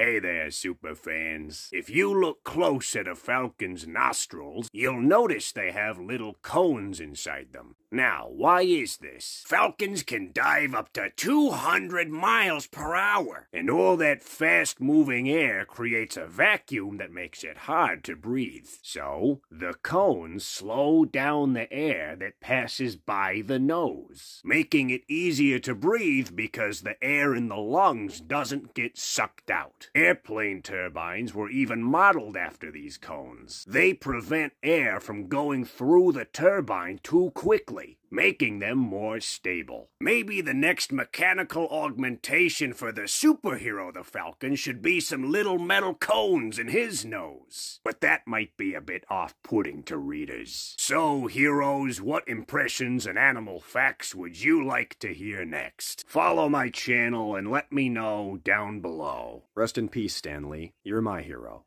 Hey there, superfans. If you look close at a falcon's nostrils, you'll notice they have little cones inside them. Now, why is this? Falcons can dive up to 200 miles per hour, and all that fast moving air creates a vacuum that makes it hard to breathe. So, the cones slow down the air that passes by the nose, making it easier to breathe because the air in the lungs doesn't get sucked out. Airplane turbines were even modeled after these cones. They prevent air from going through the turbine too quickly making them more stable. Maybe the next mechanical augmentation for the superhero the Falcon should be some little metal cones in his nose. But that might be a bit off-putting to readers. So, heroes, what impressions and animal facts would you like to hear next? Follow my channel and let me know down below. Rest in peace, Stan Lee. You're my hero.